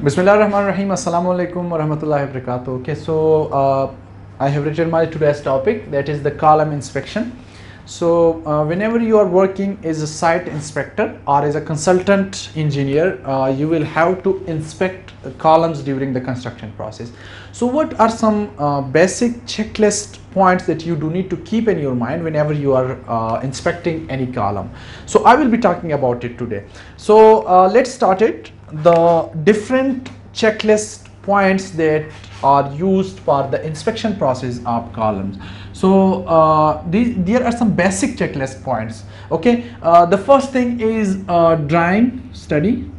Bismillah ar-Rahman ar-Rahim. Assalamu alaikum wa rahmatullahi wa barakatuh. Okay, so uh, I have written my today's topic that is the column inspection. So uh, whenever you are working as a site inspector or as a consultant engineer, uh, you will have to inspect columns during the construction process. So what are some uh, basic checklist points that you do need to keep in your mind whenever you are uh, inspecting any column? So I will be talking about it today. So uh, let's start it. The different checklist points that are used for the inspection process of columns. So uh, these, there are some basic checklist points. Okay, uh, the first thing is uh, drawing study.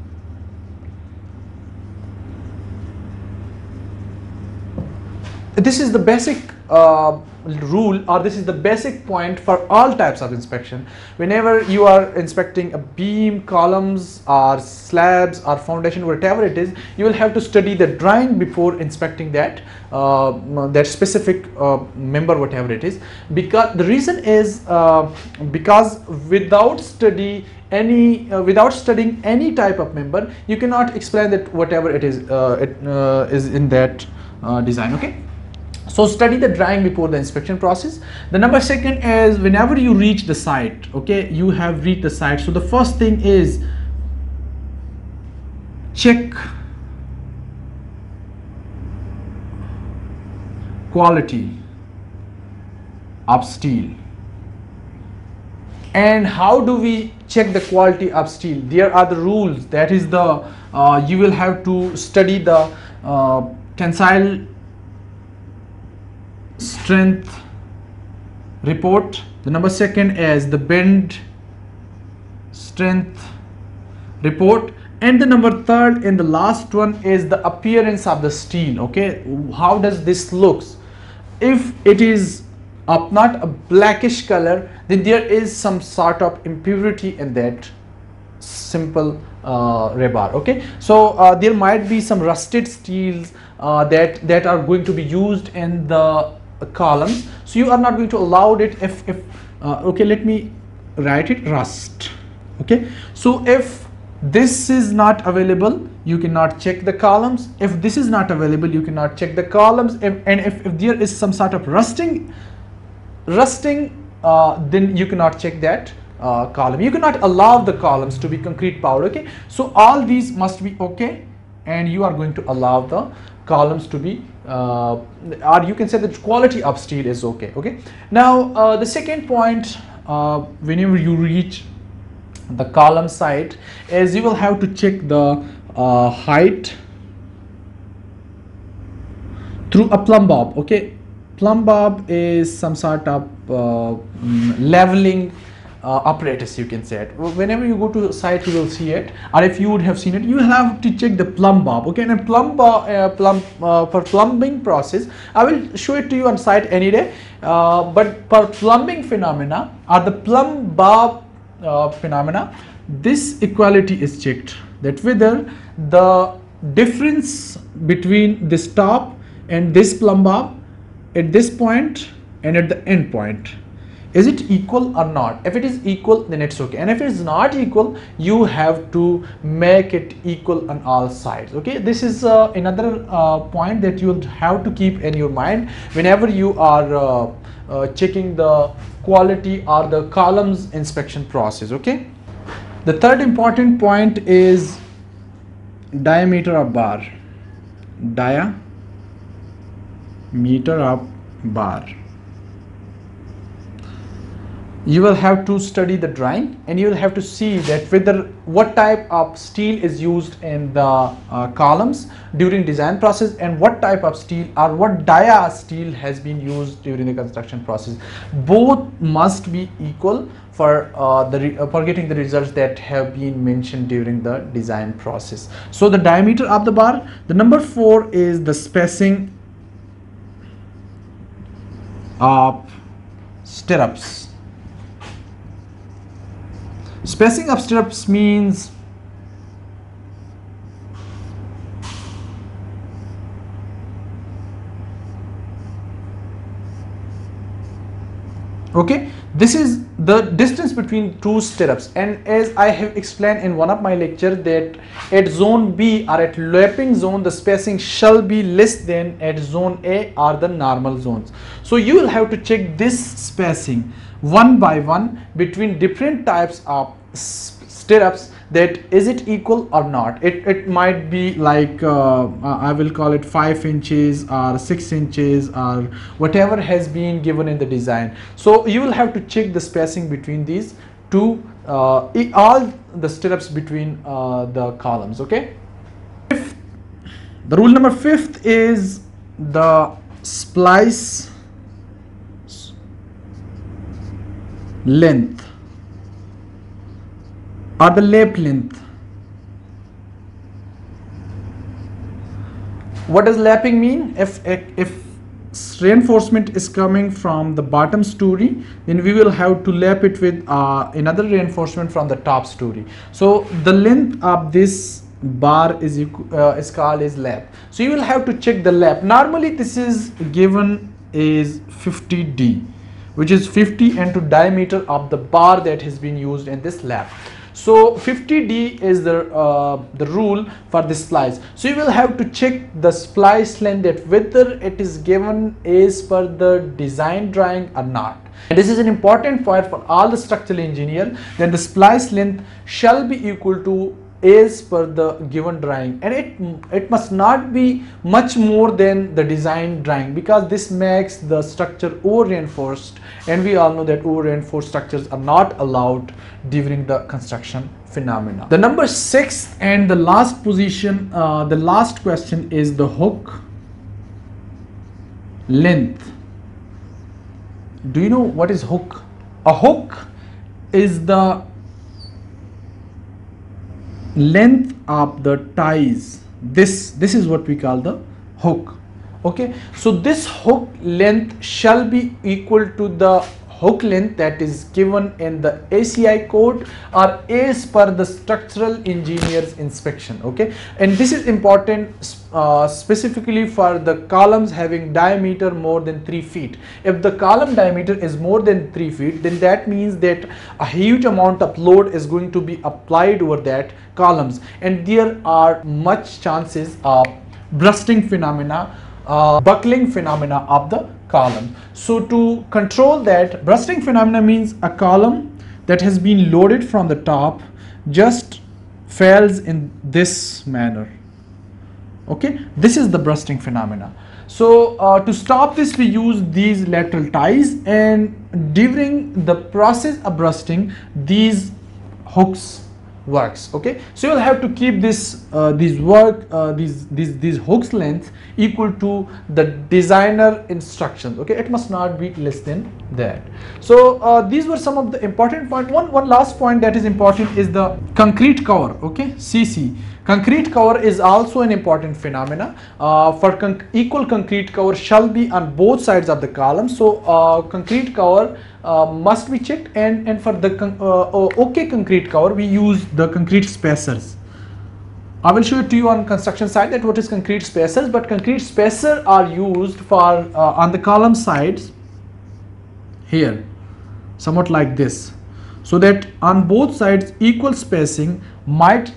This is the basic uh, rule or this is the basic point for all types of inspection. Whenever you are inspecting a beam columns or slabs or foundation whatever it is you will have to study the drawing before inspecting that uh, that specific uh, member whatever it is. Because the reason is uh, because without study any uh, without studying any type of member you cannot explain that whatever it is uh, it uh, is in that uh, design okay so study the drawing before the inspection process. The number second is whenever you reach the site okay you have reached the site. So the first thing is check quality of steel. And how do we check the quality of steel? There are the rules. That is the uh, you will have to study the uh, tensile strength report. The number second is the bend strength report. And the number third and the last one is the appearance of the steel okay how does this looks? If it is up not a blackish color then there is some sort of impurity in that simple uh, rebar. Okay so uh, there might be some rusted steels uh, that that are going to be used in the columns. So you are not going to allow it if, if uh, okay let me write it rust okay? So if this is not available you cannot check the columns. If this is not available you cannot check the columns. If, and if, if there is some sort of rusting rusting uh, then you cannot check that uh, column. You cannot allow the columns to be concrete powder okay? So all these must be okay and you are going to allow the columns to be or you can say the quality of steel is okay okay? Now uh, the second point uh, whenever you reach the column site is you will have to check the uh, height through a plumb bob okay? Plumb bob is some sort of uh, mm, leveling uh, apparatus you can say it. Whenever you go to a site you will see it. Or if you would have seen it you have to check the plumb bob okay? And a plumb bob uh, plumb uh, for plumbing process i will show it to you on site any day. Uh, but for plumbing phenomena or the plumb bob uh, phenomena this equality is checked. That whether the difference between this top and this plumb bob at this point and at the end point is it equal or not? If it is equal then it's okay. And if it is not equal you have to make it equal on all sides okay? This is uh, another uh, point that you'll have to keep in your mind whenever you are uh, uh checking the quality or the columns inspection process okay? The third important point is diameter of bar. Diameter of bar you will have to study the drawing and you will have to see that whether what type of steel is used in the uh, columns during design process and what type of steel or what dia steel has been used during the construction process. Both must be equal for uh, the uh, for getting the results that have been mentioned during the design process. So the diameter of the bar the number 4 is the spacing of stirrups Spacing of stirrups means okay this is the distance between two stirrups and as I have explained in one of my lecture that at zone B or at lapping zone the spacing shall be less than at zone A or the normal zones. So you will have to check this spacing one by one between different types of stirrups that is it equal or not? It, it might be like uh, I will call it 5 inches or 6 inches or whatever has been given in the design. So you will have to check the spacing between these two uh, all the stirrups between uh, the columns okay? The rule number fifth is the splice length or the lap length. What does lapping mean? If, if reinforcement is coming from the bottom story, then we will have to lap it with uh, another reinforcement from the top story. So the length of this bar is, uh, is called as lap. So you will have to check the lap. Normally this is given is 50D which is 50 into diameter of the bar that has been used in this lap. So 50D is the, uh, the rule for the splice. So you will have to check the splice length that whether it is given is per the design drawing or not. And this is an important point for all the structural engineer then the splice length shall be equal to is per the given drawing. And it it must not be much more than the design drawing because this makes the structure over reinforced and we all know that over reinforced structures are not allowed during the construction phenomena. The number six and the last position uh, the last question is the hook length. Do you know what is hook? A hook is the length of the ties. This this is what we call the hook. Okay? So this hook length shall be equal to the hook length that is given in the ACI code or as per the structural engineer's inspection okay? And this is important uh, specifically for the columns having diameter more than 3 feet. If the column diameter is more than 3 feet then that means that a huge amount of load is going to be applied over that columns. And there are much chances of bursting phenomena uh, buckling phenomena of the column. So to control that, bursting phenomena means a column that has been loaded from the top just fails in this manner. Okay, this is the bursting phenomena. So uh, to stop this, we use these lateral ties and during the process of bursting, these hooks works okay? So you'll have to keep this uh, these work uh, these these these hooks length equal to the designer instructions okay? It must not be less than that. So uh, these were some of the important point. One one last point that is important is the concrete cover okay? Cc concrete cover is also an important phenomena. Uh, for equal concrete cover shall be on both sides of the column. So uh, concrete cover uh, must be checked and, and for the con uh, OK concrete cover we use the concrete spacers. I will show it to you on construction side that what is concrete spacers but concrete spacer are used for uh, on the column sides here somewhat like this. So that on both sides equal spacing might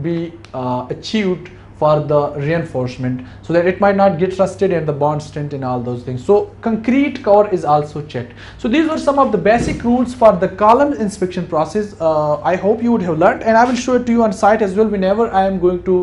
be uh, achieved for the reinforcement so that it might not get rusted and the bond strength and all those things. So concrete cover is also checked. So these were some of the basic rules for the column inspection process. Uh, i hope you would have learned and i will show it to you on site as well whenever i am going to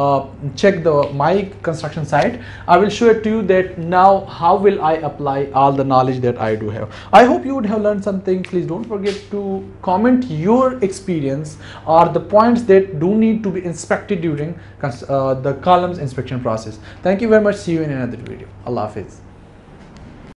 uh, check the my construction site. I will show it to you that now how will i apply all the knowledge that i do have. I hope you would have learned something. Please don't forget to comment your experience or the points that do need to be inspected during uh, the columns inspection process. Thank you very much. See you in another video. Allah Hafiz.